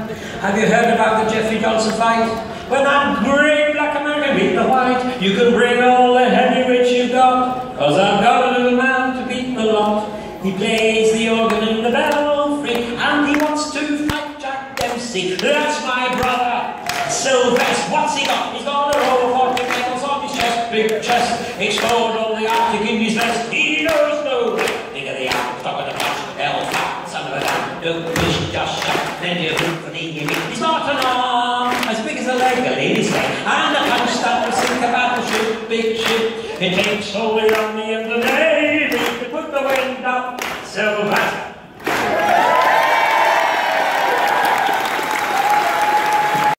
Have you heard about the Jeffries Johnson fight? When that great black American beat the white, you can bring all the heavy heavyweights you got, cause I've got a little man to beat the lot. He plays the organ in the belfry, and he wants to fight Jack Dempsey. That's my brother. Sylvester, what's he got? He's got a roll of 40 medals on his chest, big chest, He's explored all the Arctic in his vest. He knows no Think of the apple, top of the bunch, fat, son of a gun. Don't wish, just shut, plenty of. He's not an arm as big as a leg, a lady's leg, and a punch that will sink a battleship, big ship. It takes all the me and the navy to put the wind up. So fast.